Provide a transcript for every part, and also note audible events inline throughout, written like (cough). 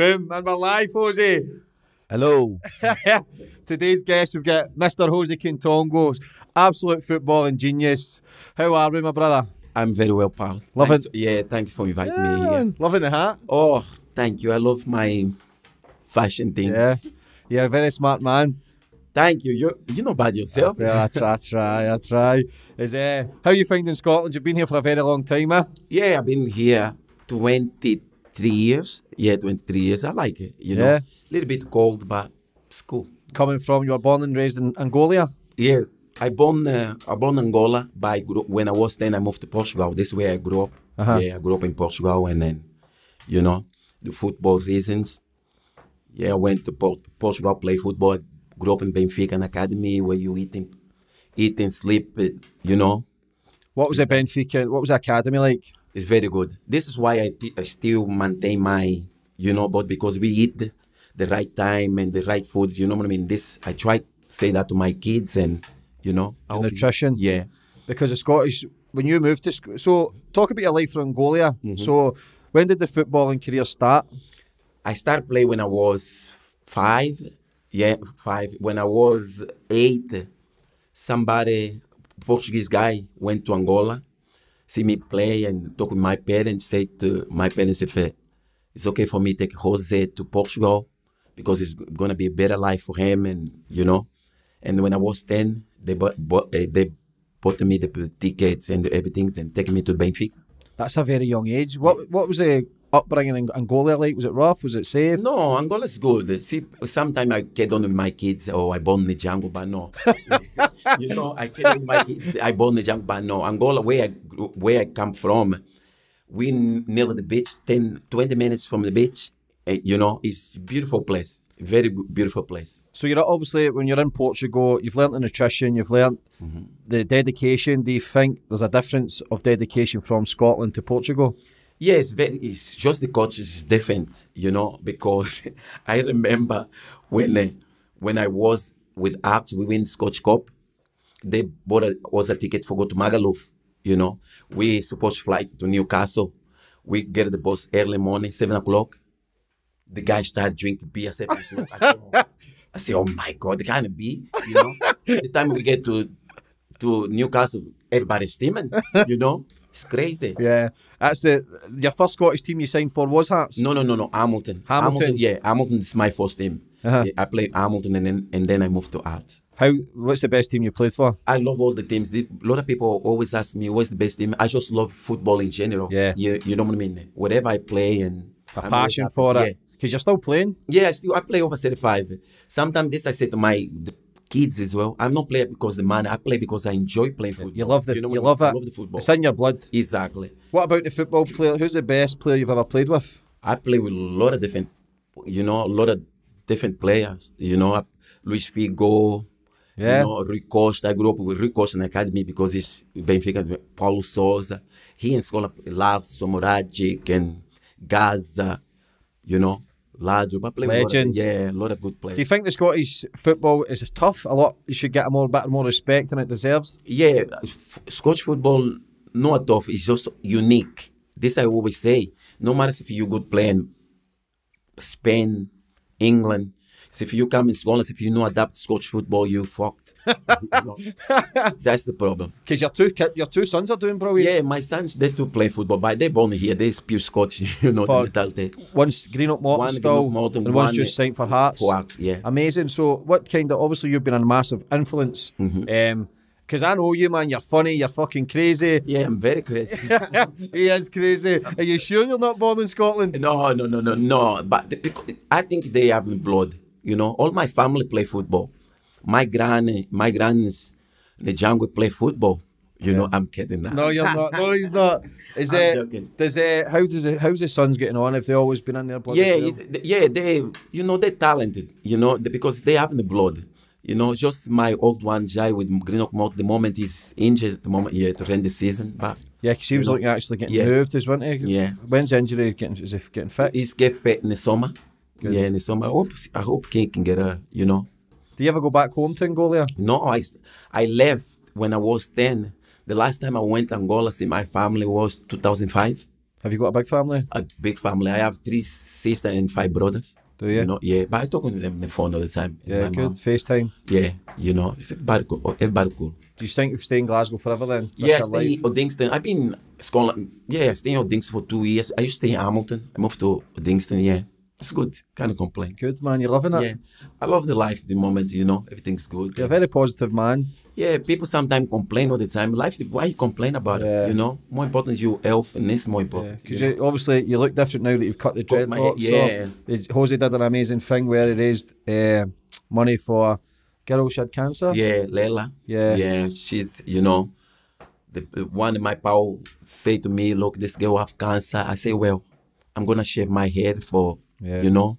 Boom, and we're live, Jose. Hello. (laughs) Today's guest, we've got Mr. Jose Quitongo, absolute footballing genius. How are we, my brother? I'm very well, pal. Love Thanks- it. Yeah, thanks for inviting me here. Loving the hat. Oh, thank you. I love my fashion things. Yeah. You're a very smart man. Thank you. You you know about yourself. Yeah, I try, I try, I try. Is uh, how you finding Scotland? You've been here for a very long time, eh? Yeah, I've been here 23 years. Yeah, 23 years. I like it. You know, Yeah. a little bit cold, but it's cool. Coming from, you were born and raised in Angola. Yeah, I born uh, I born Angola, but I grew, when I was 10, I moved to Portugal. This is where I grew up. Uh-huh. Yeah, I grew up in Portugal, and then, you know, the football reasons. Yeah, I went to Port- Portugal play football. Grew up in Benfica, an academy where you eat and eat and sleep. uh, You know, What was the Benfica? What was the academy like? It's very good. This is why I, I still maintain my, you know, but because we eat the, right time and the right food. You know what I mean? This I try to say that to my kids, and you know, hope- nutrition. Yeah. Because the Scottish, when you moved to, so talk about your life from Angola. Mm-hmm. So when did the footballing career start? I started playing when I was five. Yeah, five. When I was eight, somebody, Portuguese guy, went to Angola, see me play and talk with my parents, say to my parents if uh, it's okay for me to take Jose to Portugal because it's going to be a better life for him and, you know. And when I was 10, they bought, bought, uh, they bought me the tickets and everything and taking me to Benfica. That's a very young age. What what was the upbringing in Angola like? Was it rough? Was it safe? No, Angola's good. See, sometimes I get on with my kids, oh, I born in the jungle, but no. (laughs) you know, I with my kids, I born in but no. Angola, where I, where I come from, we near the beach, 10, 20 minutes from the beach. eh, you know, it's a beautiful place. Very beautiful place. So you're obviously when you're in Portugal, you've learnt the nutrition, you've learnt Mm-hmm. the dedication. Do you think there's a difference of dedication from Scotland to Portugal? Yes, very, it's just the coaches is different, you know, because (laughs) I remember when uh, when I was with Arts, we win Scotch Cup. They bought a, us a ticket for go to Magaluf, you know. We supposed flight to Newcastle. We get the bus early morning, seven o'clock. The guy start drinking beer seven. I oh, I say, oh my god, the kind of beer, you know. the time we get to to Newcastle, everybody's steaming, you know. It's crazy. Yeah, that's the your first Scottish team you signed for was Hearts. No, no, no, no. Hamilton. Hamilton. yeah, Hamilton is my first team. Uh-huh. Yeah, I played Hamilton and then and then I moved to Arts. How? What's the best team you played for? I love all the teams. The- A lot of people always ask me what's the best team. I just love football in general. Yeah. you, you know what I mean. Whatever I play and A I'm passion happy. for yeah. it because you're still playing. Yeah, I still I play over thirty five. Sometimes this I say to my the kids as well. I'm not playing because the money. I play because I enjoy playing football. You love the you, know I mean? love it. I love the football. It's in your blood. Exactly. What about the football player? Who's the best player you've ever played with? I play with a lot of different, you know, a lot of different players. You know, Luis Figo, Yeah. you know, Rui Costa. I grew up with Rui Costa in the academy because he's Benfica. Paulo Sousa. He in school loves Somoragic and Gazza. You know, play with a of- Legends. yeah, a lot of good players. Do you think the Scottish football is tough? A lot. You should get a more bit more respect than it deserves. yeah, f- Scotch football not tough. It's just unique. This I always say. No matter if you good playing Spain, England. So if you come in Scotland, if you know adapt Scotch football, you fucked. (laughs) That's the problem. (laughs) Because your two your two sons are doing brilliant. Yeah, my sons they too play football, but they born here. They spew Scotch, (laughs) you know, For- the mentality. One's Greenock Morton One still, Morton, and one's one, just signed for Hearts. For Hearts, yeah. Amazing. So, what kind of obviously you've been a massive influence. Um, because I know you, man. You're funny. You're fucking crazy. Yeah, I'm very crazy. he is crazy. Are you sure you're not born in Scotland? No, no, no, no, no. But the, I think they have blood. You know, all my family play football. My granny, my grannies, the jungle play football. You know, I'm kidding now. No, you're not. No, he's (laughs) not. Is I'm it? joking. Does it? How does it? How's the sons getting on? Have they always been in their blood? Yeah, as yeah, they, you know, they're talented. You know, because they have the blood. You know, just my old one, Jai, with Greenock Malt, the moment he's injured, the moment, yeah, to end the season. But yeah. Because he was like actually getting Yeah. moved, as wasn't he? Yeah. When's the injury getting? Is it getting fit? he's get fit in the summer. Good. Yeah, in the summer. I hope, I hope King can get a, you know. Do you ever go back home to Angola? No, I I left when I was 10. The last time I went to Angola, see my family was 2005. Have you got a big family? A big family. I have three sisters and five brothers. Do you? You know, yeah. But I talk with them on the phone all the time. yeah, good. mom. FaceTime. Yeah, you know, it's everybody cool. Oh, everybody cool. Do you think you'll stay in Glasgow forever then? That's Yeah, stay in. I've been Scotland. Yeah, I staying in Uddingston for two years. I used to stay in Hamilton. I moved to Uddingston. Yeah, it's good. Can't complain. Good man, you're loving it. Yeah, I love the life. The moment, you know, everything's good. You're a very positive man. Yeah, people sometimes complain all the time. Life, why you complain about Yeah. it? You know, more important is your health, and this more important. Because you you, obviously you look different now that you've cut the dreadlocks. yeah. So, Jose did an amazing thing where he raised uh, money for a girl who had cancer. Yeah, Leila. Yeah. Yeah, she's, you know, the, the one of my pal say to me, look, this girl have cancer. I say, well, I'm gonna shave my head for, Yeah. you know,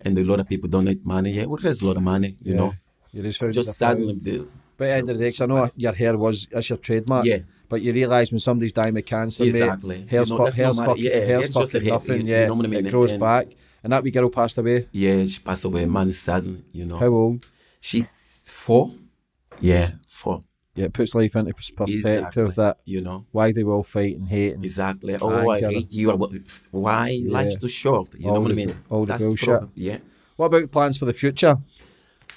and a lot of people donate money. Yeah, well, there's a lot of money, you know. You just found Just it a sadly, the, But at the end of the day, 'cause I know your hair was that's your trademark. Yeah. But you realise when somebody's dying with cancer, Exactly. mate, hair's, You know, fu- that's no hair's, fucking, yeah, hair's just fucking hair, nothing. you- you yeah, know what I mean? it grows And- back. And that wee girl passed away. yeah, she passed away, man, sadly, you know. How old? She's four. Yeah, four. Yeah, it puts life into perspective Exactly. that You know. why they will fight and hate and Exactly. Oh, I hate you. Why? Life's too short. You All know what the- I mean? all the That's bullshit. problem. Yeah. What about plans for the future?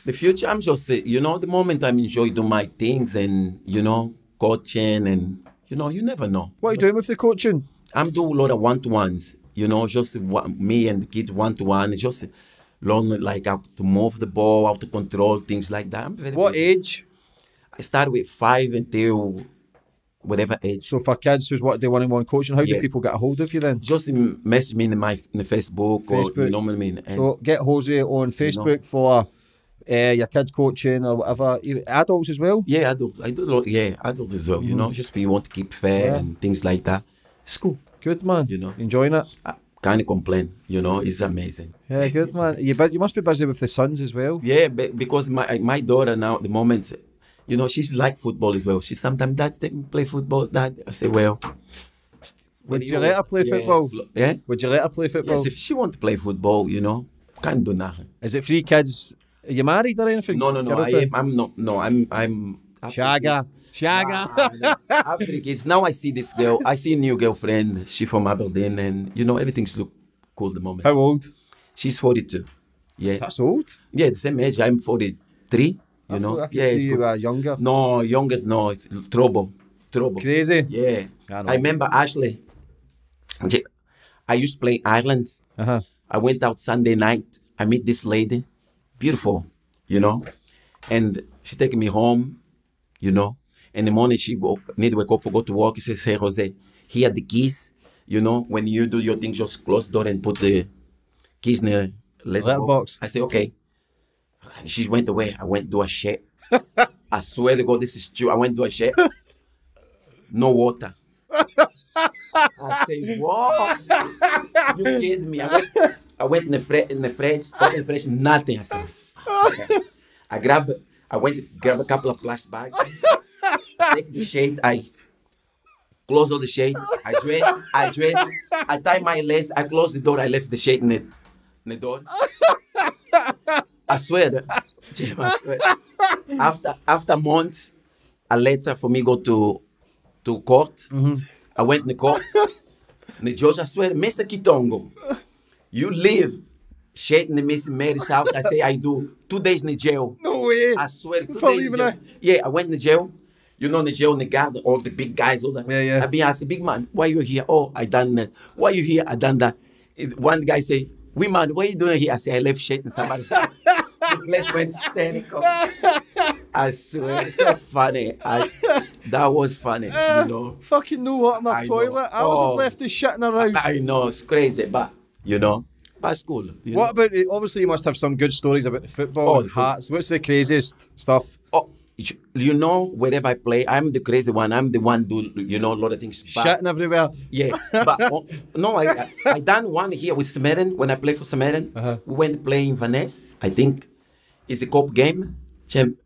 The future, I'm just, uh, you know, the moment I'm enjoying doing my things and, you know, coaching and, you know, you never know. What are you doing with the coaching? I'm doing a lot of one-to-ones, you know, just one, me and the kid one-to-one, just learn like how to move the ball, how to control things like that. I'm very What busy. age? I start with five until whatever age. So for kids who's what they want in one coaching, how do people get a hold of you then? just message me in my in the Facebook, or Facebook. you know what I mean. And So get Jose on Facebook for uh, your kids coaching or whatever. Adults as well. yeah, adults. I do. Yeah, adults as well. You know, just if you want to keep fair Yeah. and things like that. It's cool. Good man. You know. enjoying it. I can't complain. You know, it's amazing. Yeah, good man. You but you must be busy with the sons as well. Yeah, because my my daughter now at the moment, you know, she's like football as well. She sometimes dad take me play football. Dad, I say, well. Would you let her play yeah, football? Yeah. Would you let her play football? Yes, if she want to play football, you know, can't do nothing. Is it three kids? Are you married or anything? No, no, no. I am, I'm not. No, I'm. I'm. Shaga. Shaga. kids. Ah, no. After the kids, now I see this girl. I see a new girlfriend. She from Aberdeen, and you know everything's look cool at the moment. How old? She's 42. Yeah, That's old. yeah, the same age. I'm 43. You I know, I yeah, see you good. uh, younger. no younger. No, it's trouble, trouble. Crazy. Yeah, I. I remember Ashley. I used to play Ireland. Uh huh. I went out Sunday night. I meet this lady, beautiful, you know, and she taking me home, you know. In the morning, she go, need to wake up for go to work. She says, "Hey, Jose, here are the keys. You know, when you do your thing, just close door and put the keys in the letter Letter box. box. I say, okay. And she went away. I went do a shed. I swear to God, this is true. I went do a shed. No water. I say, what? You kidding me? I went, I went in the fridge, in the fridge, opened the fridge, nothing. I said. I grab, I went to grab a couple of plastic bags. Take the shade, I close all the shade. I dress, I dress, I tie my lace, I close the door, I left the shade in the, in the door. I swear that, (laughs) Jim, I swear. After after months, a letter for me go to to court. I went in the court. and the judge, I swear, Mr. Kitongo, you live shade in the Miss Mary's house. I say I do. Two days in the jail. No way. I swear, two For days in jail. her? Yeah, I went in the jail. You know, in the jail, in the guard, all the big guys, all that. Yeah, yeah. I been asked, big man, why you here? Oh, I done that. Why you here? I done that. It- one guy say, we man, what you doing here? I say, I left shit in somebody. (laughs) the place went hysterical. I swear, it's so funny. I, that was funny, you know. Fucking know what in that I know. toilet. I would have Oh. left this shit in her house. I know, it's crazy, but, you know, it's cool. you What know. about it? Obviously, you must have some good stories about the football Oh, and the hats. What's the craziest stuff? Oh, you- know, wherever I play, I'm the crazy one. I'm the one do, you know, a lot of things. But- Shitting everywhere. Yeah, but oh, no, I, I I done one here with St Mirren when I play for St Mirren. Uh-huh. We went playing in Vanessa. I think it's a cup game. Champ,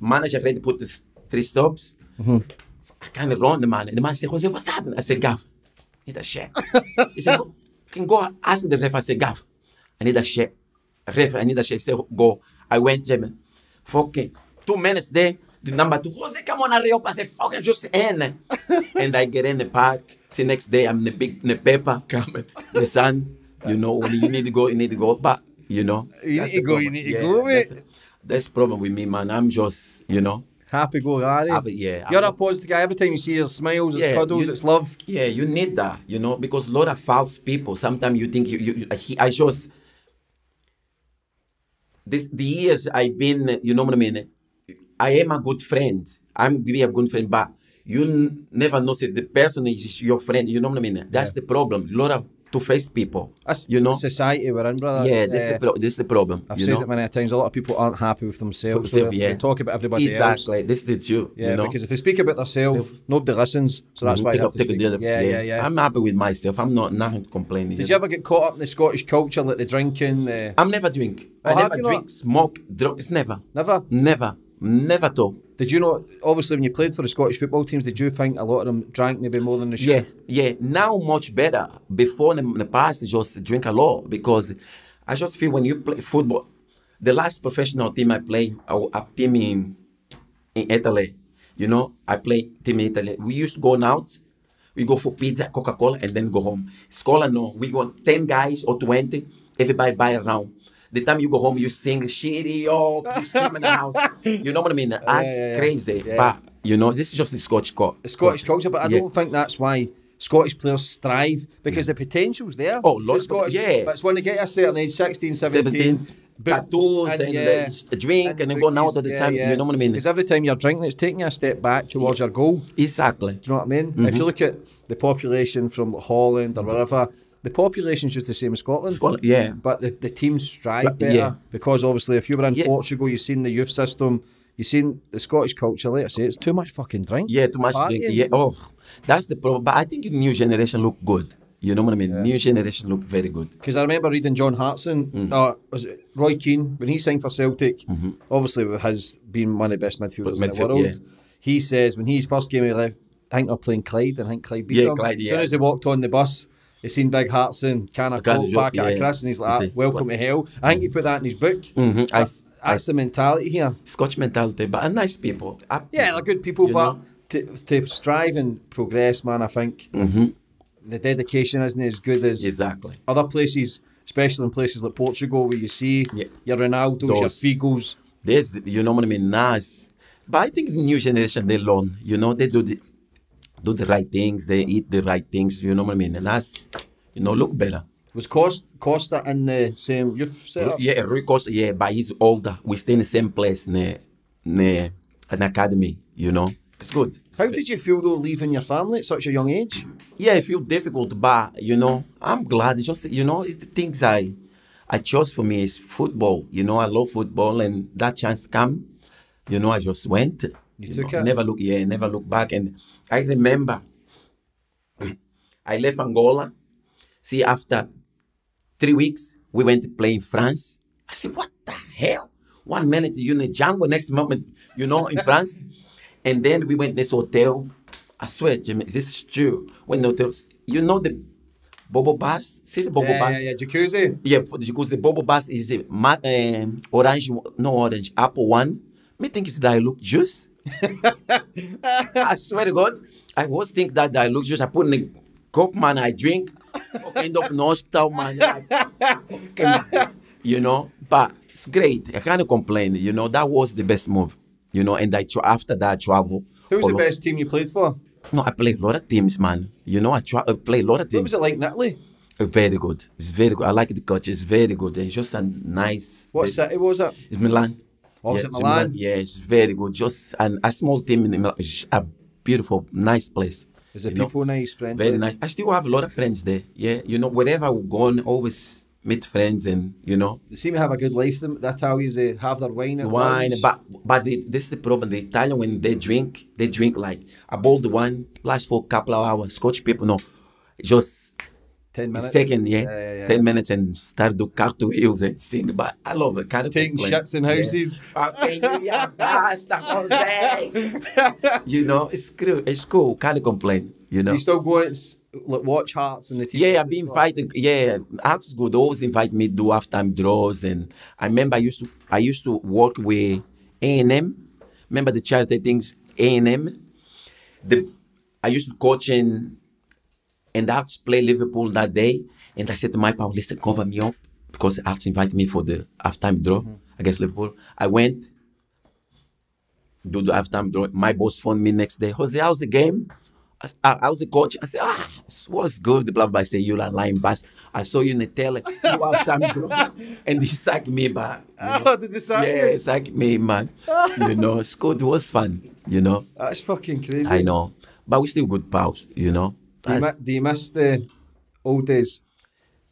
manager ready to put the s- three subs. Mm-hmm. I kind of run the man. And The man said, Jose, what's happening? I said, Gav, I need a share. he said, go, can go ask the ref. I said, Gav, I need a share. Ref, I need a share. He said, go. I went, Jim. Fucking two minutes there. The number two, Jose, come on, hurry up. I said, fucking just in. and I get in the park. See, next day I'm in the big in the paper (laughs) coming, the sun. You know, when you need to go, you need to go. But you know, You that's need to go, you need to go, mate. That's, that's the problem with me, man. I'm just, you know, Happy go Larry. Happy, yeah. You're I'm- a positive guy. Every time you see your smiles, it's Yeah, cuddles, you- it's love. Yeah, you need that, you know, because a lot of false people. Sometimes you think you, you I just this the years I've been, you know what I mean. I am a good friend. I'm be a good friend, but you n- never know if the person is your friend. You know what I mean. That's the problem. A lot of two-faced people. That's you know. society we're in, brother. Yeah, It's, this is uh, the pro- this is the problem. I've you said know. it many times. A lot of people aren't happy with themselves. so yeah. they talk about everybody else. Exactly. This is the truth. Yeah, you know? because if they speak about themselves, nobody listens. So that's Mhm, why take they have up- take it speak. the other- yeah, yeah, yeah. I'm happy with myself. I'm not not complaining. Did you you ever get caught up in the Scottish culture, like the drinking? Uh, I'm never drink. Oh, I never drink, not? smoke, drugs. Never, never. never, never at all. Did you know? Obviously, when you played for the Scottish football teams, did you think a lot of them drank maybe more than they should? Yeah, yeah. Now much better. Before in the past, I just drink a lot because I just feel when you play football, the last professional team I play, a, a team in in Italy. You know, I play team in Italy. We used to go out. We go for pizza, Coca Cola, and then go home. Scholar, no. We go ten guys or twenty. Everybody buy around. The time you go home, you sing shitty up, you sleep in the house. You know what I mean? (laughs) That's yeah, yeah. crazy. Yeah. But you know, this is just the Scotch cup. the Scottish culture, but I Yeah. don't think that's why Scottish players strive because the potential's there. Oh, lot The of- Scottish, yeah. But it's when they get a certain age, 16, 17, 17, but- tattoos and, uh, drink and then going out all the time, you know what I mean? Because every time you're drinking, it's taking you a step back towards your goal. Exactly. Do you know what I mean? Mm-hmm. If you look at the population from Holland or wherever, the population's just the same as Scotland. Scotland, yeah. But the, the teams strive better yeah. because obviously if you were in Yeah. Portugal, you've seen the youth system, you've seen the Scottish culture, I say, it's too much fucking drink. Yeah, too much drink. Yeah, oh, that's the problem. But I think the new generation look good. You know what I mean? New generation look very good. Because I remember reading John Hartson, Mm. uh, was it Roy Keane, when he signed for Celtic, obviously has been one of the best midfielders in the Mm-hmm. World, yeah. he says when he first game he left, I think they're playing Clyde, and I think Clyde beat Yeah, them. Clyde, As soon as they walked on the bus, he seen Big Hartson, kind of of back Joe, at. Chris, and he's like, ah, welcome to hell. I think he put that in his book. Mhm, So I I that's the mentality here. Scotch mentality, but are nice people. Happy, Yeah, they're good people, but to, to strive and progress, man, I think the dedication isn't as good as Exactly. other places, especially in places like Portugal, where you see Yeah. your Ronaldos, your Those. Figos. There's, you know what I mean? Nice. But I think the new generation, they learn. You know, they do the, do the right things. They eat the right things. You know what I mean? And that's, you know, look better. Was Costa, Costa in the uh, same youth setup? Yeah, Rui Costa, yeah, but he's older. We stay in the same place a, in a, uh, an academy, you know. It's good. It's How did you feel though leaving your family at such a young age? yeah, I feel difficult, but you know, I'm glad. It's just you know, it's the things I I chose for me is football. You know, I love football, and that chance come. You know, I just went. You, took know, it? Never look, yeah, never look back. And I remember, I left Angola. See, after three weeks, we went to play in France. I said, what the hell? One minute you're in the jungle, next moment, you know, in France. (laughs) And then we went this hotel. I swear, Jimmy, this is true. When the hotels, you know the Bobo Bass? See the Bobo yeah, Bass? yeah, yeah, jacuzzi. Yeah, for, because the Bobo Bass is a ma- um, orange, no orange, apple one. Me think it's Diluc juice. (laughs) I swear to God, I was think that Diluc juice. I put in the cup, man. I drink. End up in hospital, man. You know, but it's great. I can't complain. You know, that was the best move. You know, and I tra- after that I travel. Who was the best team you played for? No, I play a lot of teams, man. You know, I try I play a lot of teams. What was it like in Italy? Very good. It's very good. I like the coach. It's very good. It's just a nice. What very- city was it? It's Milan. Was yeah, it Milan? Yeah, it's very good. Just an, a small team in Milan. It's a beautiful, nice place. Is the you know. people nice, friendly? Very nice. I still have a lot of friends there. Yeah, you know, wherever we've gone, always meet friends and you know, They seem to have a good life. Them the Italians, they have their wine. at wine. lunch. But but the, this is the problem. The Italian when they drink, they drink like a bold wine lasts for a couple of hours. Scotch people no, just ten a minutes. second, yeah, Yeah, yeah, yeah. ten minutes and start do cartwheels and sing. But I love it. Kind of Taking shits in houses. (laughs) (laughs) You know, it's cool. It's cool. Can't complain. You know. You still going? It's like watch hearts and the team. Yeah, I've been invited. Yeah, Arts good. Always invite me to do halftime draws, and I remember I used to I used to work with A and M. Remember the charity things A and M. The I used to coach in and had play Liverpool that day. And I said to my pal, listen, cover me up because Hearts invited me for the halftime draw against Liverpool. I went, do the halftime draw. My boss phoned me next day. Jose, how's the game? I, I, was the coach. I said, ah, it was good. Blah, blah. I said, you are lying bastard. I saw you in the tele. You (laughs) halftime draw. And he sacked me back. you know. Oh, did they sack Yeah, you? it's like me, man. you know, it's good. It was fun, you know. That's fucking crazy. I know. But we still good pals, you know. Do you, mi- do you miss the old days?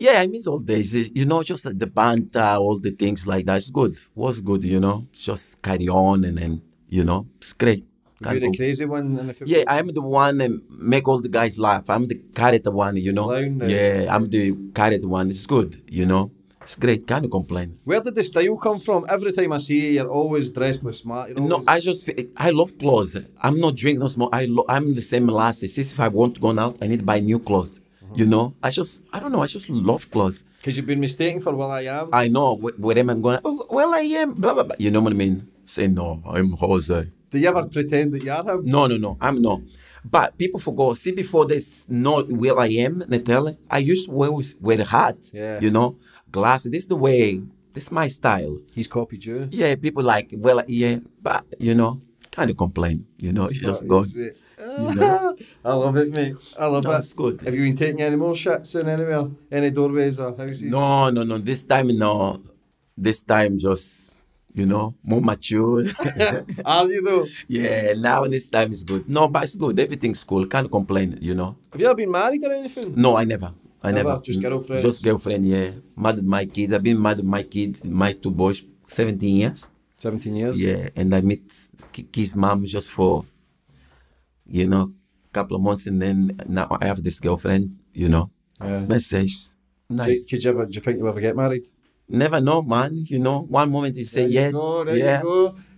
yeah, I miss old days. You know, just the banter, all the things like that. It's good. was good, you know. Just carry on and then, you know, it's great. You're Can't the crazy one in the. Yeah, I'm the one that make all the guys laugh. I'm the character one, you know. Clown, yeah, I'm the character one. It's good, you know. It's great. Can't complain. Where did the style come from? Every time I see you, you're always dressed with smart. You're No, always... I just feel- I love clothes. I'm not drinking no smoke. I lo- I'm the same lasses. If I want to go out, I need to buy new clothes. Uh-huh. You know, I just I don't know. I just love clothes. Because you've been mistaken for what I am. I know Where am I'm going. Oh, well, I am. Blah blah blah. You know what I mean? Say no. I'm Jose. Do you ever pretend that you are him? No, no, no. I'm not. But people forgot. See, before this, not where I am, Natalia, I used to wear, wear a hat. Yeah. You know, glasses. This is the way. This is my style. He's copied you. Yeah, people like, well, yeah, but, you know, kind of complain. You know, it's just good. You know? (laughs) I love it, mate. I love No, it. That's good. Have you been taking any more shots in anywhere? Any doorways or houses? No, no, no. This time, no. This time, just, you know, more mature. (laughs) Are you though? yeah, now this time is good. No, but it's good. Everything's cool. Can't complain, you know. Have you ever been married or anything? No, I never. I Never? never. Just girlfriends? Just girlfriend, yeah. With my kids. I've been with my kids, my two boys, 17 years. 17 years. Yeah, and I meet Ki's mom just for, you know, a couple of months, and then now I have this girlfriend, you know. Yeah. Nice. could you ever, do you think you'll ever get married? Never know, man. You know, one moment you say There you yes. go, there yeah.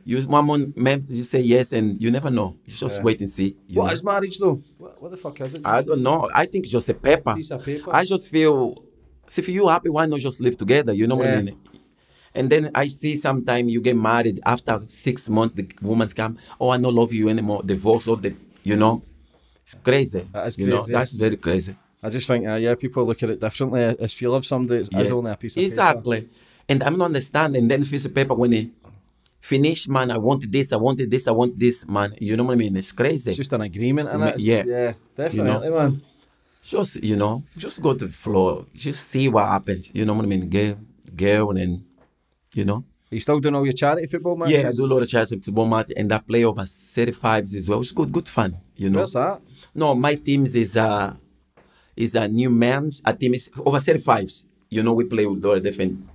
You one moment you say yes, and you never know. You just Yeah. wait and see. What know. is marriage though? What, what the fuck is it? I don't know. I think it's just a paper. Piece of paper. I just feel, see, if you happy, why not just live together? You know what I mean? And then I see sometimes you get married after six months, the woman's come, oh, I don't love you anymore, divorce, or the, you know, it's crazy. That is you know, crazy. that's very crazy. I just think, uh, yeah, people look at it differently. If you love somebody, it's, Yeah. only a piece of paper. Exactly. And I'm not understanding. Then piece of paper when it finish, man, I wanted this, I wanted this, I want this, man. You know what I mean? It's crazy. It's just an agreement, and It's- yeah. yeah, definitely, man. just you know, just go to the floor, just see what happens. You know what I mean? Girl, girl, and then, you know. Are you still doing all your charity football matches? Yeah, I do a lot of charity football match, and I play over 35s as well. It's good, good fun. You know. Where's that? No, my teams is uh is a new man's. A team is over 35s. You know, we play with a lot of different,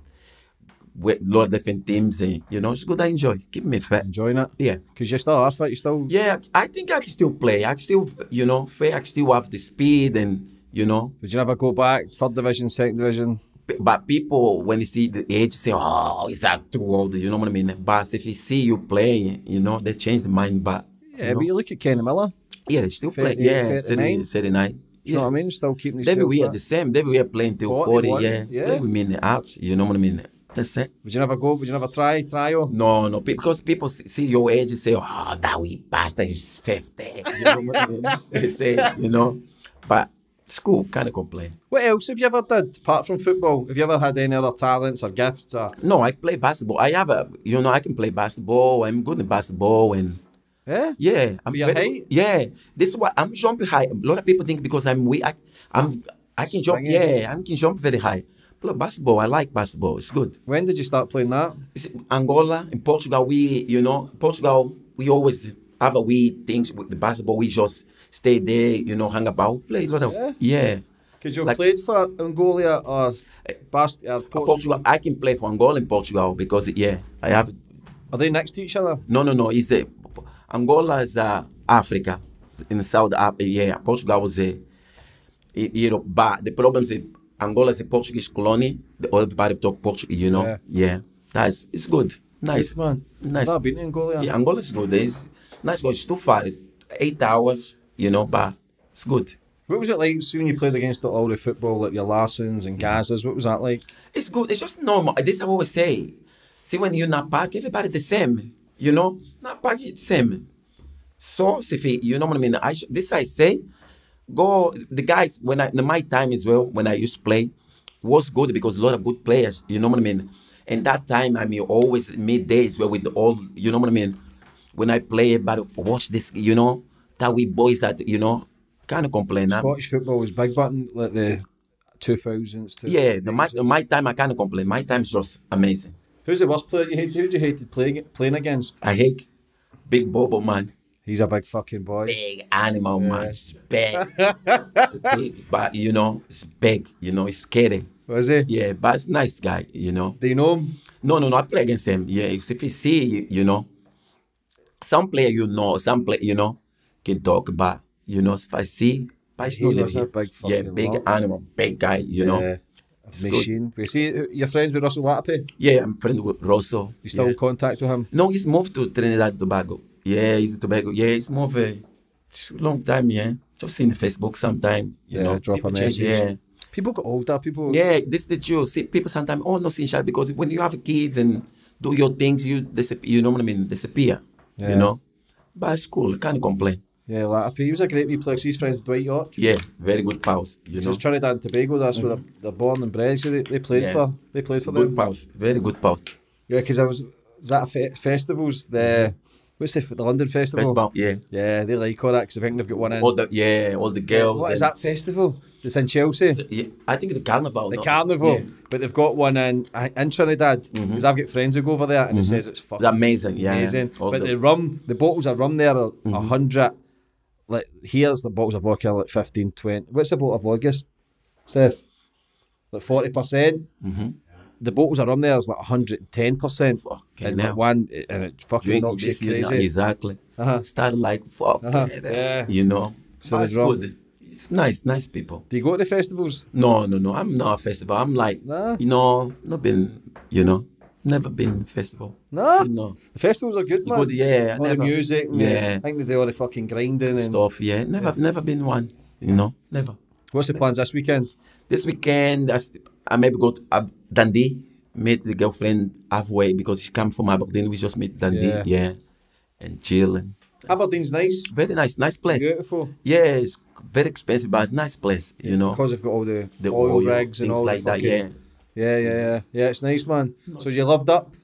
with a lot of different teams, and you know, it's good. I enjoy. Keep me fit. Enjoying it? Yeah. Because you still fit. You still. Yeah, I think I can still play. I can still, you know, fair. I can still have the speed, and you know, Would you never go back? Third division, second division? But people, when they see the age, say, "Oh, is that too old?" You know what I mean? But if you see you play, you know, they change the mind. But Yeah, you but you look at Kenny Miller. yeah, they still play. Yeah, 39. 39. 39. Do you know what I mean? Still keeping skill we are the same. David we are playing till 40, 40. yeah. yeah. Play with me in the arts. You know what I mean? That's it. Would you never go? Would you never try? Try oh? No, no, because people see see your age and say, oh, that wee bastard is 50. You know what (laughs) they say, you know. But school, kind of complain. What else have you ever did apart from football? Have you ever had any other talents or gifts? Or... No, I play basketball. I have a, you know, I can play basketball. I'm good in basketball and Yeah. yeah, I'm your very, height? yeah. This is what I'm jumping high. A lot of people think because I'm weak, I, I'm, I can jump. Yeah, I can jump very high. Play basketball. I like basketball. It's good. When did you start playing that? Angola in Portugal. We, you know, Portugal. We always have a wee things with the basketball. We just stay there, you know, hang about, play a lot of Yeah. yeah. Because you Like- played for Angola or eh, Bast- or Portugal. Portugal. I can play for Angola in Portugal because yeah, I have Are they next to each other? No, no, no. It's a, Angola is uh, Africa, in South Africa. Yeah, Portugal was a eh, Europe, but the problem is Angola is a Portuguese colony. The of talk Portuguese, you know. Yeah. Yeah, that's it's good, nice, man. nice. I've been to Angola. Yeah, Angola is good. It's nice. It's too far, eight hours, you know, but it's good. What was it like so when you played against all the football, like your Larssons and Gazzas? What was that like? It's good. It's just normal. This I always say. See, when you're not park, everybody the same. You know, not park it's same. So, if you know what I mean, I this I say, go the guys when I in my time as well when I used to play was good because a lot of good players. You know what I mean? And that time I mean always middays where with all you know what I mean. When I play, but watch this, you know that we boys that you know kind of complain. I'm- football was big button like the 2000s. Too. Yeah, the, my my time I kind of complain. My time's just amazing. Who's the worst player you hated? Who do you hated playing playing against? I hate Big Bobo man, He's a big fucking boy. big animal man, it's big, (laughs) big, but you know it's big. You know it's scary. Was he? Yeah, but it's nice guy. You know. Do you know him? No, no, no. I play against him. Yeah, if, if you see, you, you know, some player you know, some player you know can talk, but you know, if I see, but it's He not was a big. Yeah, big lot. animal, big guy. You know. Yeah. Good. Machine. We see uh, you're friends with Russell Latapy. Yeah, I'm friend with Rosso. You still yeah. in contact with him? No, he's moved to Trinidad and Tobago. Yeah, he's in Tobago. Yeah, it's more of a long time. Yeah, just in Facebook sometime. You Yeah, know, drop a people change, message. Yeah. People get older. People. Yeah, this is the truth. See, people sometimes, oh, no, Sinshad, because when you have kids and do your things, you disappear, you know what I mean, disappear, Yeah. you know. But it's cool, can't complain. Yeah, Latapy. He was a great wee player. 'cause He's friends with Dwight Yorke. Yeah, very good pals, you know. Just Trinidad and Tobago. That's where they're, they're born and bred. So they, they played Yeah. for. They played for Good them. Good pals, very good pals. Yeah, because I was. Was that a fe- festivals? The what's the the London festival? Festival, yeah. Yeah, they like all that because I think they've got one in. All the, yeah, all the girls. what is that festival? It's in Chelsea. Yeah, I think the carnival. The carnival, Yeah. but they've got one in in Trinidad mm-hmm. because I've got friends who go over there and it mm-hmm. says it's fucking It's amazing, yeah. amazing. All But the- the rum, the bottles of rum there are mm-hmm. a hundred. Like here's the bottles of vodka like 15, 20. What's the bottle of vodka, Steph? Like forty percent. The bottles of rum there is like hundred and ten percent. Fucking And hell. one, and it fucking Drink knocks you this, you know, crazy. exactly. Uh-huh. Start like fuck, Uh-huh, yeah, yeah. you know. So it's good. It's nice, nice people. Do you go to the festivals? No, no, no. I'm not a festival. I'm like, Nah. you know, not been, you know, never been festival. No, You know, the festivals are good, man. go to- yeah, all never- the music. yeah. I think they do all the fucking grinding and stuff. Yeah, never, never been one. You know, never. What's the plans this weekend? This weekend, I, I maybe go to uh, Dundee, meet the girlfriend halfway because she come from Aberdeen. We just meet Dundee, Yeah. yeah, and chill and Aberdeen's nice, very nice, nice place. beautiful. Yeah, it's very expensive, but nice place. You know, Because they've got all the, the oil, rigs and all like the that. Yeah. yeah, yeah, yeah, yeah. It's nice, man. So you loved up.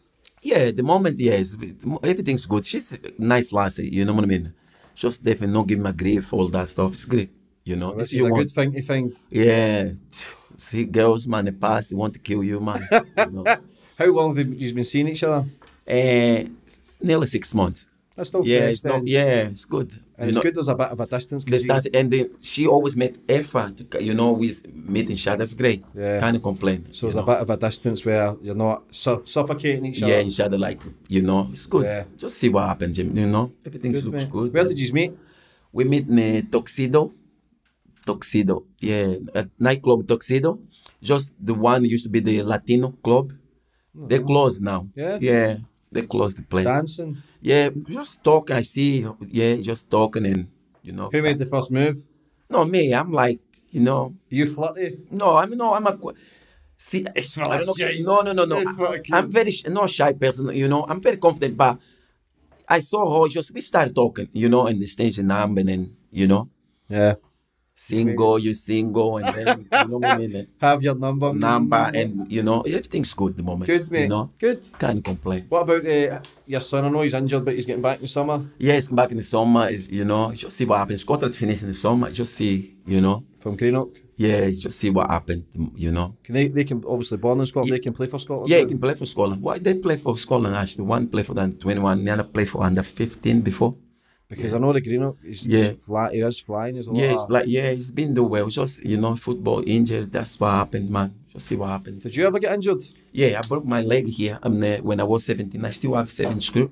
Yeah, the moment, yes, everything's good. She's a nice lassie, you know what I mean? Just definitely not give me grief, all that stuff. It's great, you know. This This is a want. good thing to find. Yeah, see, girls, man, the past, they want to kill you, man. you (laughs) know. How long have you been seeing each other? Eh, it's nearly six months. That's still yeah, it's not. Yeah, it's good. And You it's know, good there's a bit of a distance. you- Distance, and then she always made effort. You know, we meet each other. That's great. Yeah. Kind of complain. so there's a bit of a distance where you're not su- suffocating each other. Yeah, each other like you know, it's good. Yeah. Just see what happens, Jim. You know, everything Good, looks mate. good. Where did you meet? We meet in Tuxedo. Tuxedo, yeah, at nightclub Tuxedo. Just the one used to be the Latino club. Oh, They're closed now. Yeah? yeah, they closed the place. Dancing. Yeah, just talk. I see. Yeah, just talking and you know. Who made the first move? No, me. I'm like, you know, you flirty? no. I'm no. I'm a. See, (laughs) it's I don't know, shy. no, no, no, no. I, am very sh- not shy person. You know, I'm very confident. But I saw her. Just we started talking. You know, in the stage and number and you know, Yeah. Single, you single, and then you (laughs) know what I mean. Have your number. Number and you know everything's good at the moment. Good, mate. You know, Good. can't complain. What about uh, your son? I know he's injured, but he's getting back in the summer. Yes, back in the summer is you know just see what happens. Scotland finish in the summer. Just see you know. From Greenock. Yeah, just see what happened. You know. Can they, they can obviously born in Scotland, they can play for Scotland. Yeah, they can play for Scotland. Why they play for Scotland actually? One play for the under 21, the other play for under 15 before. Because I know the Greenock, he's, Yeah. he's flat, he is flying. He's a lot Yeah, it's like yeah, he's been doing well. Just you know, football injured. That's what happened, man. Just see what happens. Did you ever get injured? Yeah, I broke my leg here. I'm there when I was 17. I still have seven screw.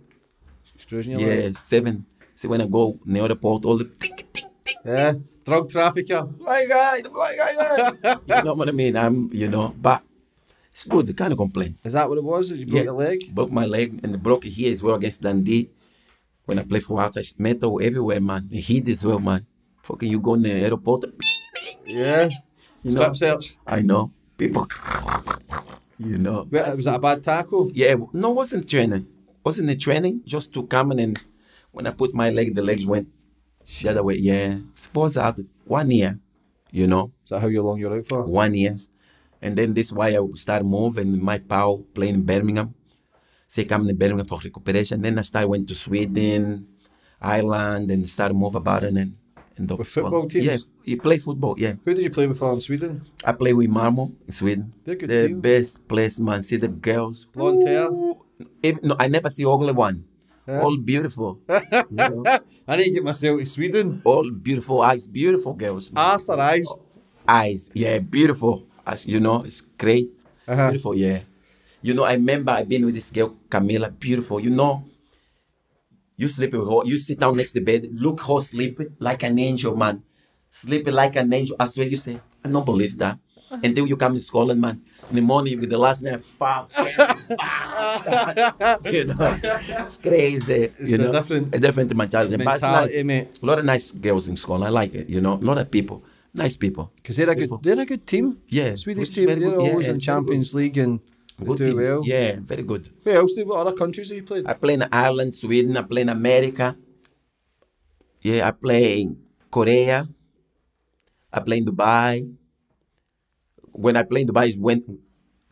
Screws in your Yeah, leg? seven. See when I go near the port, all the ting ting ting. Yeah. Drug trafficker. Blind guy, blind guy you know what I mean? I'm you know, but it's good. They kind of complain. Is that what it was? Did you broke Yeah. your leg? broke my leg and broke it here as well against Dundee. When I play for Hearts, it's metal everywhere, man. It hit as well, man. Fucking you go in the airport, Yeah. you Strip know. search. I know. People, you know. Wait, was that a bad tackle? Yeah, no, wasn't training. Wasn't the training just to come in and when I put my leg, the legs went the other way. Yeah, suppose I had one year, you know, Is that how long you're out for? one year. And then this why I started moving. My pal playing in Birmingham. Say come to Birmingham for recuperation. Then I started went to Sweden, Ireland, and started move about and and With football teams? Yeah, you play football. Yeah, Who did you play with for in Sweden? I play with Malmö in Sweden. They're good the team. best place, man. See the girls. Blonde hair. No, I never see ugly one. All beautiful. You (laughs) know? I need to get myself to Sweden. All beautiful eyes, beautiful girls. man. Arse or eyes? eyes. Yeah, beautiful. As you know, it's great. Uh-huh. Beautiful, yeah. You know, I remember I've been with this girl, Camila, beautiful. You know, you sleep with her, you sit down next to the bed, look her sleeping like an angel, man. Sleeping like an angel. I swear you say, I don't believe that. Uh-huh. Until you come to Scotland, man. In the morning with the last name, pow, pow, (laughs) you know, it's crazy. It's you a know, different a different mentality. But it's mentality, nice. A lot of nice girls in Scotland. I like it. You know, a lot of people, nice people. Because they're a good, they're a good team. Yeah, Swedish Swedish team. very They're good. Yeah, always in it's very Champions League and they Good teams. well. Yeah, very good. Where else? Do, what other countries have you played? I play in Ireland, Sweden. I play in America. Yeah, I play in Korea. I play in Dubai. When I play in Dubai is when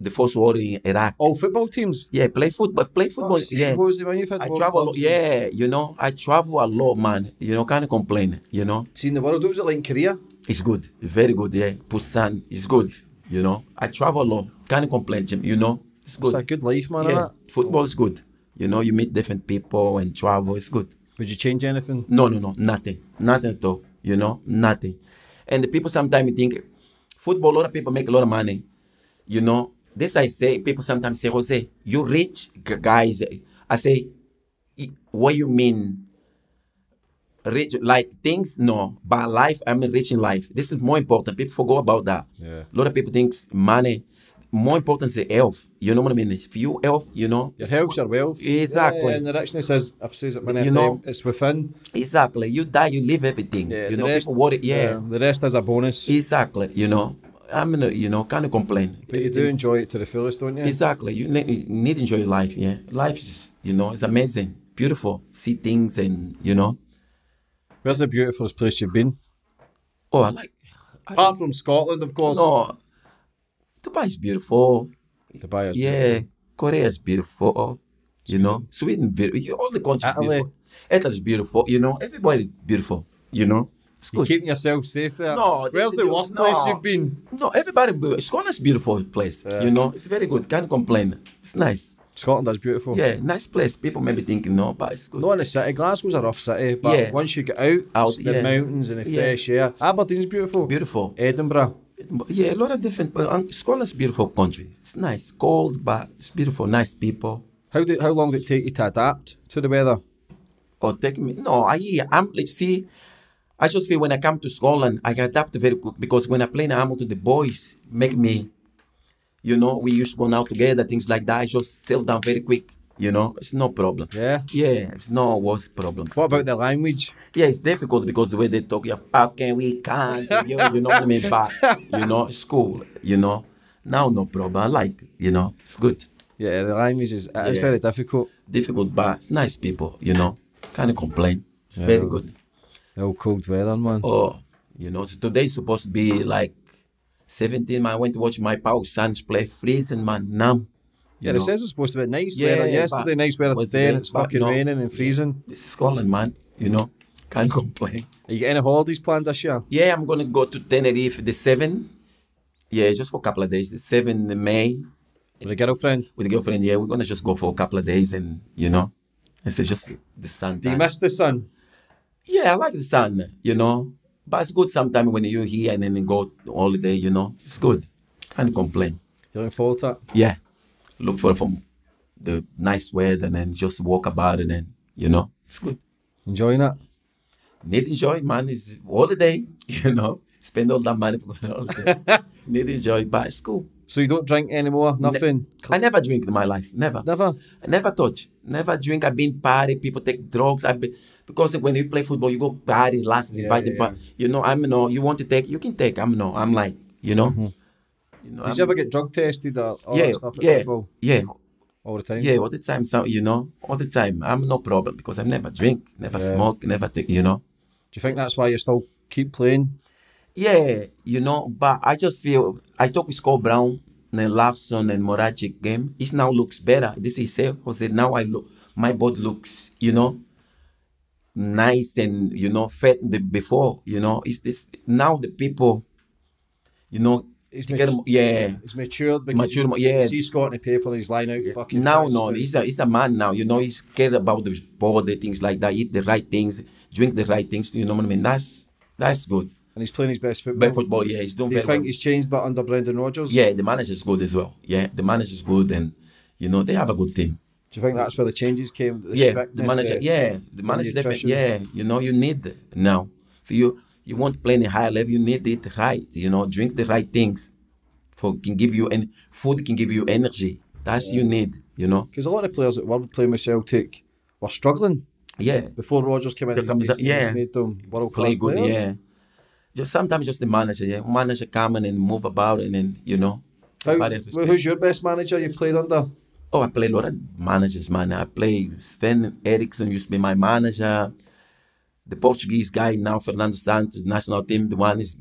the first war in Iraq. All football teams. Yeah, play football. Play oh, football. Oh, yeah. What was the one you've had? I travel. Clubs? Yeah, you know, I travel a lot, man. You know, can't complain. You know, Seen the world. What was it like in Korea? it's good. Very good. Yeah, Busan is good. You know, I travel a lot. Can't complain, Jim. You know, it's good. It's a good life, man. yeah, Yeah. football is good. You know, you meet different people and travel. It's good. Would you change anything? No, no, no, nothing, nothing at all. You know, nothing. And the people sometimes think football. A lot of people make a lot of money. You know, this I say. People sometimes say, Jose, you rich guys. I say, "I- what you mean? Rich like things? No, but life. I mean, rich in life. This is more important. People forget about that. Yeah. A lot of people think money. More important is the health. You know what I mean? If you health, you know. Your health's your wealth. Exactly. Yeah, and the richness is, I've said it many You a know- time, it's within. Exactly. You die, you leave everything. Yeah, you the know, rest- people worry. Yeah. The rest is a bonus. Exactly. You know, I'm gonna, you know, kind of complain. but you do It's- enjoy it to the fullest, don't you? Exactly. You need, you need to enjoy life. Yeah. Life is, you know, it's amazing, beautiful. See things and you know. Where's the beautifulest place you've been? Oh, I like. I Apart from Scotland, of course. no, Dubai is beautiful. Dubai is Yeah, Korea is beautiful. You know, Sweden, beautiful. All the countries Italy. beautiful. Italy is beautiful. You know, everybody is beautiful. You know, it's You're good. keeping yourself safe there. No, Where's the worst place no. you've been? No, everybody. Scotland's beautiful place. Yeah. You know, it's very good. Can't complain. It's nice. Scotland is beautiful. Yeah, nice place. People may be thinking no, but it's good. Not in the city. Glasgow's a rough city, but Yeah. once you get out, Out, the yeah. mountains and the Yeah. fresh air. Aberdeen's beautiful. Beautiful. Edinburgh. Yeah, a lot of different. Um, Scotland's beautiful country. It's nice, cold, but it's beautiful. Nice people. How did how long did it take you to adapt to the weather? Oh, take me. No, I I'm like see. I just feel when I come to Scotland, I adapt very quick because when I play in Hamilton, the boys make me. You know, we used to go out together, things like that. I just settle down very quick. You know, it's no problem. Yeah. Yeah, it's no worst problem. What about the language? Yeah, it's difficult because the way they talk, you have, how can we can't, you, you know what I mean? But, you know, school, you know. Now, no problem. I like you know, it's good. Yeah, the language is uh, it is Yeah. very difficult. Difficult, but it's nice people, you know. Can't complain. It's very Yeah. good. The old cold weather, man. Oh, you know, so today's supposed to be like 17, man. I went to watch my Pau sons play freezing, man. Numb. Yeah, know. it says it's supposed to be nice Yeah, weather yesterday, nice weather today, and it's fucking no. raining and freezing. This is Scotland, man. You know, can't (laughs) complain. Are you getting any holidays planned this year? Yeah, I'm gonna go to Tenerife the 7th. Yeah, just for a couple of days. The 7th of May With a girlfriend? with a girlfriend. Yeah, we're gonna just go for a couple of days and you know, it's just the sun. Do you miss the sun? Yeah, I like the sun. You know, but it's good sometimes when you're here and then you go holiday. You know, it's good. Can't complain. You're looking forward to it? Yeah, look for from the nice weather and then just walk about and then you know, it's good. Enjoying it? Need to enjoy, man. It's holiday. (laughs) You know, spend all that money for going holiday. (laughs) Need to enjoy, but it's cool. So you don't drink anymore? Nothing? I never drink in my life. Never. Never? I never touch. Never drink. I've been party. People take drugs. I've been because when you play football, you go party, last Yeah, invite the yeah, You know, I'm no. You want to take, you can take. I'm no. I'm like, you know. Mm-hmm. You know Did I'm- you ever get drug tested or all yeah, that stuff at yeah, football? yeah, All the time? yeah. All the time. So you know, all the time. I'm no problem because I never drink, never Yeah. smoke, never take. You know. Do you think that's why you still keep playing? Yeah, you know, but I just feel I talk with Scott Brown, the Larsson and Moragic game. It now looks better. This is say Jose. Now I look, my body looks, you know, nice and you know fat the before. You know, it's this now the people, you know, He's to get mat- him, yeah. He's matured because Mature, you yeah. see Scott in the paper, he's lying out fucking. Now, no, but- he's a he's a man now. You know, he's cared about the body, things like that. Eat the right things, drink the right things. You know what I mean? That's that's good. and he's playing his best football. But football, yeah, he's doing Do you think well. he's changed but under Brendan Rodgers? Yeah, the manager's good as well. Yeah, the manager's good, and you know they have a good team. Do you think that's where the changes came? The yeah, the manager. uh, yeah, the manager. Yeah, you know you need now. For you, you want to play in a high level, you need it right. You know, drink the right things. For can give you and food can give you energy. That's you need. You know. Because a lot of players that were playing with Celtic were struggling Yeah, before Rodgers came in. He, yeah. made them world class play good. players. Yeah. Just sometimes just the manager. Yeah, manager come in and move about and then you know. How, well, who's your best manager you've played under? Oh, I play a lot of managers, man. I play Sven Eriksson used to be my manager. The Portuguese guy now, Fernando Santos, national team. The one is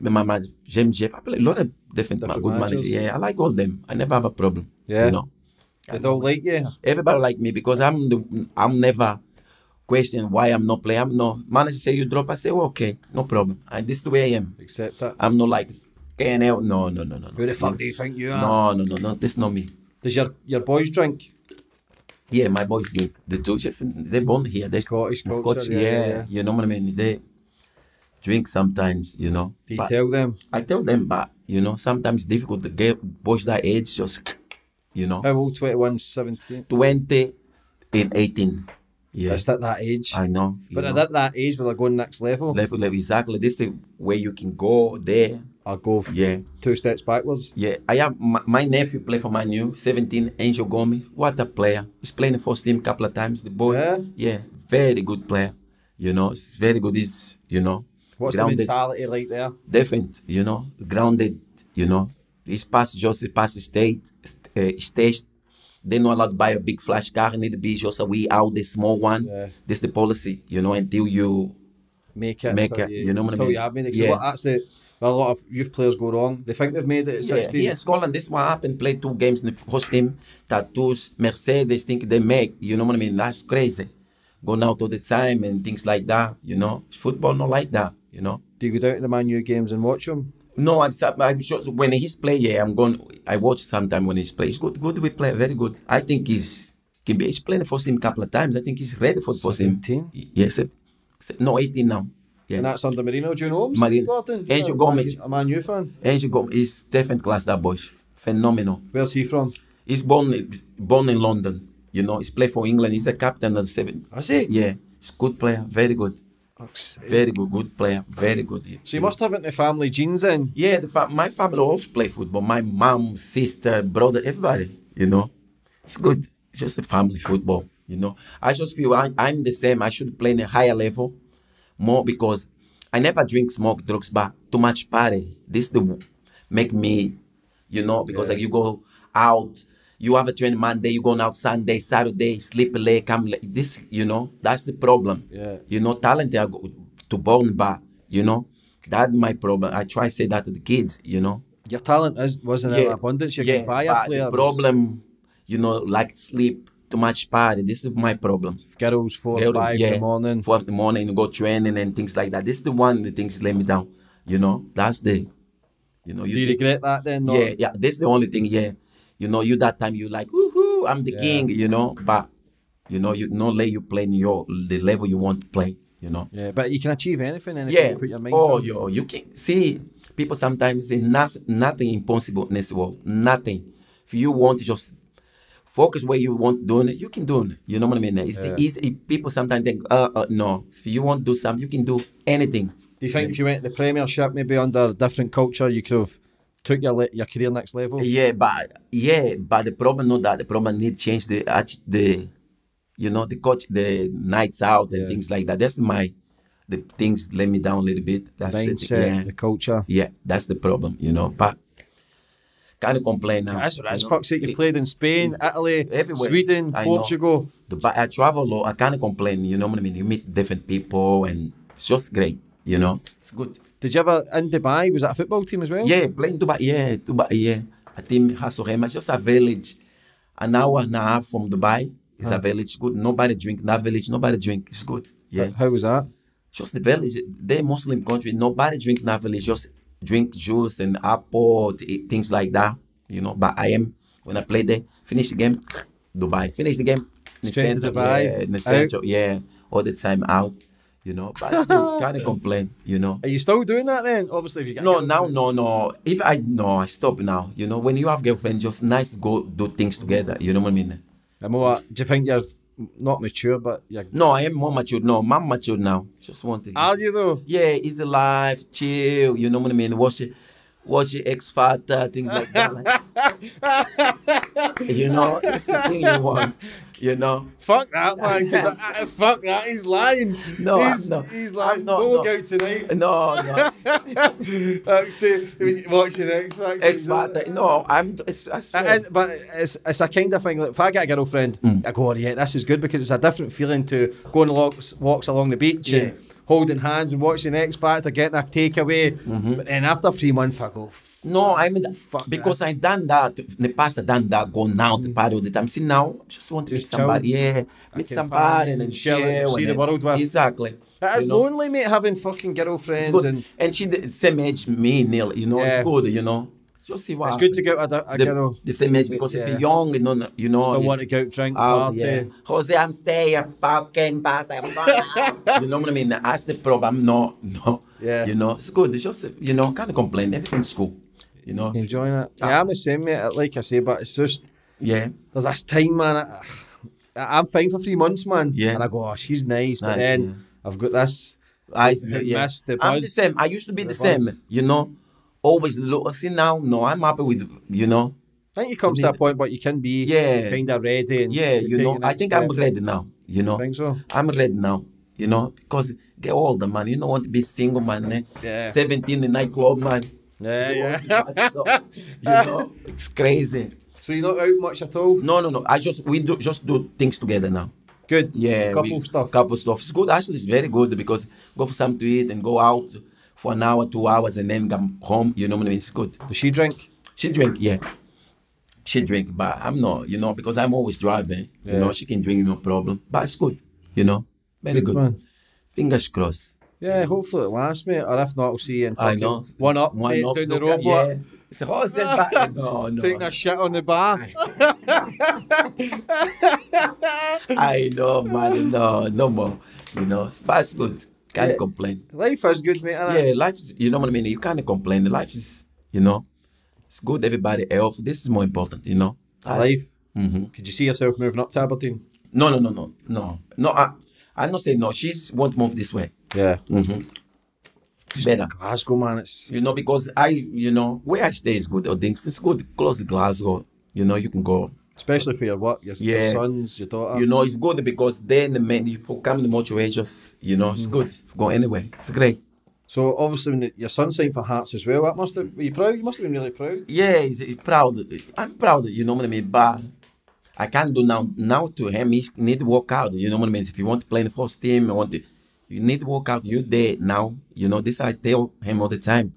my manager, James Jeff. I play a lot of different, Different good managers. Yeah, I like all them. I never have a problem. Yeah. You know, They don't like you. everybody like me because I'm the I'm never question why I'm not playing. I'm no manager say you drop. I say well, okay, no problem. And this is the way I am. Accept it. I'm not like KNL. No, no, no, no. no. Who the fuck do you think you are? No, no, no, no. This is not me. Does your, your boys drink? Yeah, my boys. The two just they're born here. They Scottish culture. Scotch, yeah, yeah, yeah, you know what I mean. They drink sometimes, you know. Do you tell them? I tell them, but you know, sometimes it's difficult to get boys that age. Just you know, How old? 21, 17? twenty and eighteen. Yeah, It's at that age. I know. but know. at that age, where they're going next level, level, level, exactly. This is where you can go there. I'll go Yeah, two steps backwards. yeah. I have my, my nephew play for my new seventeen Angel Gomes. What a player! He's playing the first team a couple of times. The boy, Yeah? yeah, very good player. You know, it's very good. He's you know, What's grounded. the mentality like there? different, you know, grounded, you know. He's past just past state, uh, stage. They're not allowed to buy a big flash car. It need to be just a wee out, the small one. Yeah. This the policy, you know, until you Make it. Make it, you know what I mean? you have made it. Yeah. what- that's the where a lot of youth players go wrong. They think they've made it at Yeah, 16. yeah, Scotland, this what happened. Play two games in the first team. Tattoos, Mercedes, think they make. You know what I mean? That's crazy. Going out all the time and things like that. You know, football not like that. You know. Do you go down to the Man U games and watch them? No, I'm, sa- I'm sure when he's playing, yeah, I'm going. I watch sometime when he's playing. He's good. Good. We play very good. I think he's can be. He's playing the first team a couple of times. I think he's ready for the first team. 17? Yes, sir. Se- no, 18 now. Yeah. And that's under Mourinho. You know? Mourinho. Gordon? Angel Yeah, Gomes. A Man U fan. Angel go is different class. That boy, phenomenal. Where's he from? He's born born in London. You know, he's played for England. He's a captain of the seven. I see. Yeah, he's a good player. Very good. Very good. Good player. Very good. So you must have it in the family genes then. Yeah, the fa- my family also play football. My mom, sister, brother, everybody. You know, it's good. It's just a family football. You know, I just feel I, I'm the same. I should play in a higher level, more because I never drink, smoke, drugs, but too much party. This the make me, you know, because like you go out. You have a training Monday, you going out Sunday, Saturday, sleep late, come late. This, you know, that's the problem. Yeah. You know, talent go to born, but you know, that's my problem. I try to say that to the kids, you know. Your talent is wasn't in abundance. You can buy a but player. the problem, you know, like sleep, too much party. This is my problem. Girls four Girl, five in the morning. four in the morning, go training and things like that. This is the one the things let me down. You know, that's the, you know, Do you regret that then? No? yeah, yeah. This is the only thing. Yeah, you know, you that time you like, woohoo, I'm the Yeah. king. You know, but you know, you not let you play in your the level you want to play. You know. Yeah, but you can achieve anything. anything Yeah. you put your mind Oh, to. yo, you can see people sometimes say not, nothing impossible in this world. Nothing. If you want just focus where you want doing it, you can do it. You know what I mean? It's Yeah. easy. People sometimes think, uh, uh, no. If you want to do something, you can do anything. Do you think if you went to the Premiership, maybe under a different culture, you could have took your your career next level? Yeah, but yeah, but the problem not that the problem need change the the you know the coach the nights out and Yeah. things like that. That's my the things let me down a little bit. That's the Mindset, thing. Yeah. the culture. yeah, that's the problem, you know. But kind of complain now. That's that's you know. fuck's sake. You played in Spain, Italy, Everywhere. Sweden, I know. Portugal. The- But I travel a lot. I of complain. You know what I mean? You meet different people, and it's just great. You know, it's good. Did you ever in Dubai? Was that a football team as well? Yeah, playing Dubai. Yeah, Dubai. Yeah, a team Hasorema. It's just a village, an hour and a half from Dubai. It's a village. Good. Nobody drink. That village. Nobody drink. It's good. Yeah. How was that? just the village. They Muslim country. Nobody drink in that village. Just drink juice and apple, things like that. You know. But I am when I play there, finish the game, Dubai. Finish the game. In the Straight to center, Dubai. Yeah, in the Out. center. Yeah, all the time out. You know. But I still (laughs) kind of complain. You know. Are you still doing that then? Obviously, if you get No, now, no, no. If I no, I stop now. You know, when you have girlfriend, just nice to go do things together. You know what I mean? I'm more, do you think you're not mature, but you're. No, I am more mature. No, I'm mature now. Just want to. How are you though? yeah, easy life, chill. You know what I mean? Watch it, watch it, X Factor, things like that. like- (laughs) you know, that's the thing you want. You know, Fuck that (laughs) man. I, fuck that. He's lying. No, he's, not. he's lying. not, no. go tonight. no, no, watching X Factor. X Factor. No, I'm. It's, I It swear. is, but it's, it's a kind of thing. Like if I get a girlfriend, Mm. I go, oh, yeah, this is good because it's a different feeling to going walks, walks along the beach Yeah. and holding hands and watching X Factor, getting a takeaway. Mm-hmm. But then after three months, I go, No, I mean Fuck because I done that in the past. I done that, go now to party all the time. See now, just want to meet Mm. Somebody. Yeah, meet somebody and then and chill and see the world with. Exactly. It is You know? lonely, mate, having fucking girlfriends. And And she the same age me, Neil. You know, Yeah. it's good. You know, just see what. it's good to happens. get a, a the, girl. the same age because if Yeah. you're young, you know, you know, Still want to go out, drink, out, party. yeah. Jose, I'm staying, fucking bastard. I'm going out. (laughs) you know what I mean? That's the problem. No, no. Yeah. You know, it's good. It's just you know, kind of complain. Everything's cool. You know. Enjoying it. Ah. Yeah, I'm the same, mate. Like I say, but it's just Yeah. there's this time, man. I, I'm fine for three months, man. Yeah. And I go, oh, she's nice, but Nice, then yeah. I've got this. I The yeah. mess, the I'm the same. I used to be the the, same. buzz. You know, always look. See now, no, I'm happy with you know. I think you come to a point, but you can be Yeah. kind of ready. And Yeah, you know. I think I'm ready now. You know. I think so. I'm ready now. You know, because get older, man. You don't want to be single, man. Eh? Yeah. 17 in nightclub, man. Yeah, yeah. That's not- you (laughs) know, it's crazy. so you're not out much at all? No, no, no. I just we do just do things together now. Good. Yeah, Couple we, stuff. Couple stuff. It's good. Actually, it's very good because go for something to eat and go out for an hour, two hours, and then come home. You know what I mean? It's good. Does she drink? She drink, yeah. She drink, but I'm not. You know, because I'm always driving. Yeah. You know, she can drink no problem. But it's good. You know, very good. man. Fingers crossed. Yeah, hopefully it lasts, mate. Or if not, I'll see you in I know. one up, One mate, up, down the road. Yeah. It's a horse and back. No, no. Taking a shit on the bar. I know, man. No, no more. You know, it's good. Can't Yeah. complain. Life is good, mate. Yeah, life is, you know what I mean? You can't complain. Life is, you know, it's good. Everybody health. This is more important, you know. Life. hmm Could you see yourself moving up to Aberdeen? No, no, no, no, no. No, I, I'm not saying no. She's won't move this way. Yeah. Mm-hmm. Better. Glasgow, man. It's You know, because I, you know, where I stay is good. Or things, it's good. Close to Glasgow. You know, you can go. especially for your work, your, your sons, your daughter. You know, it's good because then the man, if you come to motorway, just, you know, it's good. If you go anywhere, it's great. So obviously, when the- your son signed for Hearts as well, that must have. Were you proud? You must have been really proud. Yeah, he's, he's proud. I'm proud, you know what I mean? But I can't do now. Now to him, he need to work out. You know what I mean? If you want to play in the first team, you want to, you need to work out. You're there now. You know, this I tell him all the time.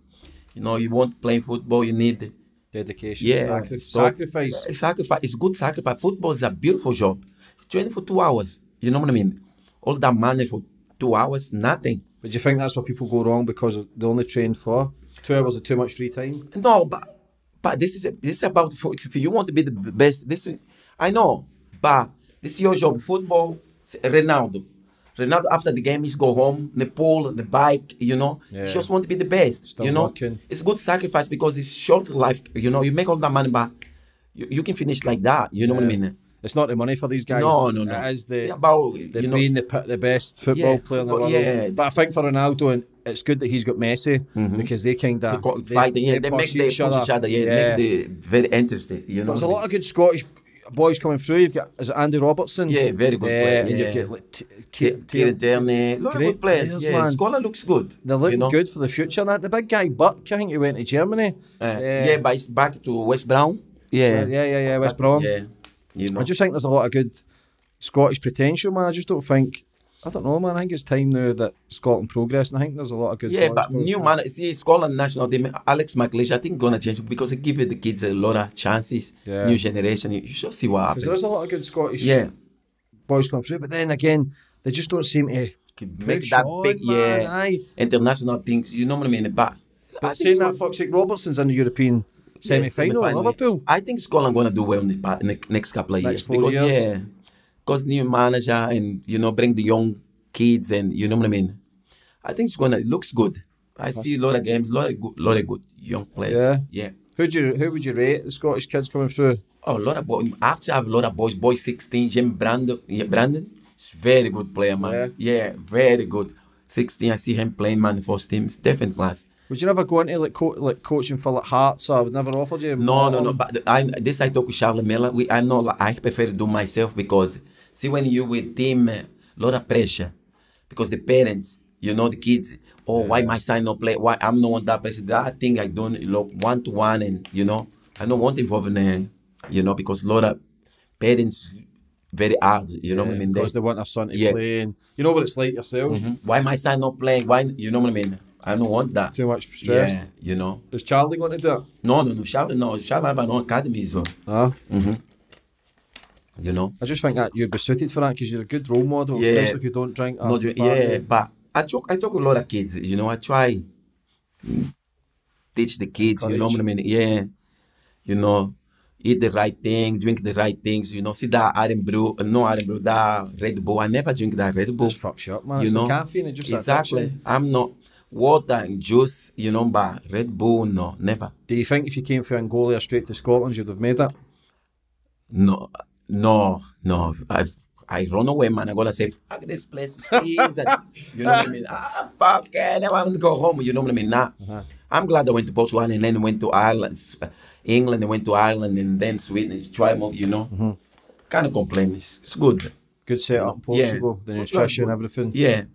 You know, you want to play football, you need Dedication, yeah sacri- stop. sacrifice. Uh, Sacrifice. It's good sacrifice. Football is a beautiful job. Training for two hours. You know what I mean? All that money for two hours, nothing. But do you think that's where people go wrong because they only train for two hours of too much free time? No, but but this is this is about if you want to be the best. This is, I know, but this is your job. Football, Ronaldo. Ronaldo after the game, he's go home, the pool, the bike. You know, Yeah. he just want to be the best. Still you know, working. it's good sacrifice because it's short life. You know, you make all that money, but you, you can finish like that. You know what I mean? It's not the money for these guys. No, no, no. It is the Yeah, about the you know, the the best football Yeah, player in the world. yeah, but I think for Ronaldo, and it's good that he's got Messi mm-hmm. because they kind of fight. Yeah, they, make they push each other. Yeah, make the very interesting. You know, There's a lot of good Scottish boys coming through. You've got is it Andy Robertson? Yeah, very good player, And yeah. you've got like, T- mean? K- Kieran Tierney, a lot of Great good players. players, yeah, man. Scholar looks good. They're looking you know? good for the future. And that the big guy Buck, I think he went to Germany. Uh, yeah, but it's back to West Brom. yeah, Yeah, yeah, yeah, yeah, West Brom. Yeah, you know. I just think there's a lot of good Scottish potential, man. I just don't think I don't know, man. I think it's time now that Scotland progress, and I think there's a lot of good. Yeah, but new man, see Scotland national team, Alex McLeish, I think gonna change because it give the kids a lot of chances. Yeah. New generation, you should see what happens. is a lot of good Scottish Yeah, boys coming through, but then again, they just don't seem to make that on, big, man, yeah, Aye. international things. You know what I mean? But, I But think saying that, fuck's sake, Robertson's in the European semi final, semi-final. Liverpool. I think Scotland gonna do well in the pa- ne- next couple of Next years because years. yeah, because new manager and you know bring the young kids and you know what I mean. I think it's gonna it looks good. I see a lot of games, lot of good, lot of good young players. Yeah. yeah. Who do you, who would you rate the Scottish kids coming through? Oh, a lot of boys. Actually, I have a lot of boys. Boy 16, Jim Brandon. Yeah, Brandon. He's very good player, man. Yeah. very good. 16, I see him playing, man, first team. It's different class. Would you never go into like co- like coaching for like Hearts? Or I would never offered you. No, no, no. But I this I talk with Charlie Miller. We I'm not. like- I prefer to do myself because see when you with team, a lot of pressure because the parents, you know, the kids. Oh, why my son not play? Why I'm not want that person? That thing I don't look one to one, and you know, I don't want involved in, uh, you know, because a lot of parents very hard. You know what I mean? Because they want their son to Yeah. play, and you know what it's like yourself. why my son not playing? Why you know what I mean? I don't want that. Too much stress. Yeah, you know. Is Charlie going to do it? No, no, no. Charlie, no. Charlie have an academy as well. Ah, You know. I just think that you'd be suited for that because you're a good role model, Yeah. if you don't drink. Not doing, yeah, but I talk I talk with a lot of kids, you know, I try teach the kids, you know what I mean? Yeah. You know, eat the right thing, drink the right things, you know. See that Irn-Bru, uh, no Irn-Bru, that Red Bull. I never drink that Red Bull. Just fucks you up, man. You it's know? caffeine, it just exactly. I'm not water and juice, you know, but Red Bull, no, never. Do you think if you came from Angola straight to Scotland, you'd have made it? No, no, no. I've I run away, man. I gotta say, fuck this place, please. and, you know what I mean? Ah, fuck eh, it. I want to go home. You know what I mean? Nah. Uh-huh. I'm glad I went to Portugal and then went to Ireland, England, and went to Ireland and then Sweden. Try move, you know. Mm-hmm. Can't complain. It's, it's good. Good setup Portugal, the Portugal nutrition, good. everything. Yeah.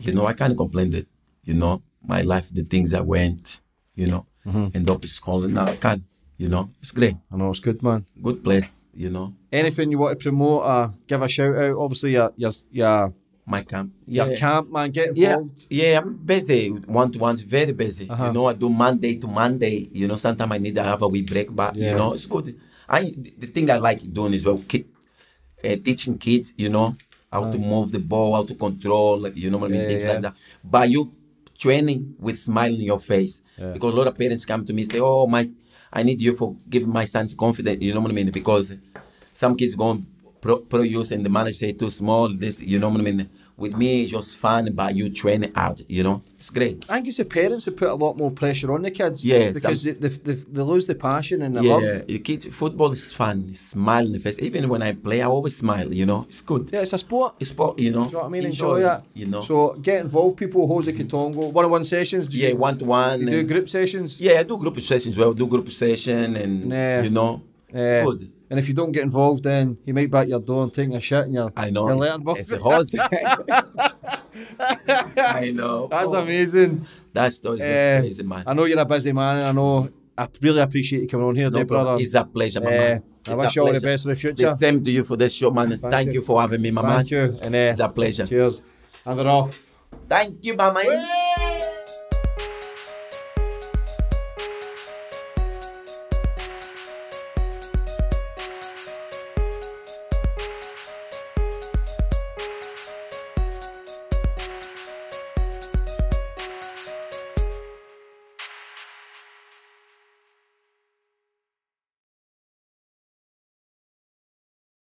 You know, I can't complain that, you know, my life, the things I went, you know, mm-hmm. end up is calling. Now I can't, you know, it's great. I know it's good, man. Good place, you know, Anything you want to promote, uh, give a shout out. Obviously, your your your, my camp. your camp, man. Get Yeah, involved. yeah, I'm busy one to one, very busy. Uh-huh. You know, I do Monday to Monday. You know, sometimes I need to have a wee break, but Yeah. you know, it's good. I the thing I like doing is well, kid, uh, teaching kids. You know, how to move the ball, how to control. like, You know what I mean, Yeah, things yeah. like that. But you training with smile in your face Yeah. because a lot of parents come to me and say, "Oh, my, I need you for giving my sons confidence." You know what I mean? Because some kids go pro, produce and the manager say too small. This, you know what I mean? With me, it's just fun, but you train it out. You know, it's great. I think it's the parents that put a lot more pressure on the kids. Yeah, because they, they, they, they lose the passion and the Yeah, love. the kids, football is fun. Smile in the face. Even when I play, I always smile. You know, it's good. Yeah, it's a sport. It's sport. You know, you know what I mean? Enjoy, it. You know. So get involved, people. Jose Quitongo, one-on-one sessions. Do yeah, you, one to one. do group sessions. Yeah, I do group sessions. Well, do group session and Nah. you know, it's good. And if you don't get involved, then he might back your door and take a shit, and you're, I know. It's, letting it's a horse. (laughs) I know. That's Oh, amazing. That story is crazy, man. I know you're a busy man, and I know I really appreciate you coming on here, No brother. It's a pleasure, my Eh, man. I wish you all the best for the future. The same to you for this show, man. Thank, you. you. for having me, my man. Thank you. And uh, It's a pleasure. cheers. And they're off. Thank you, my man.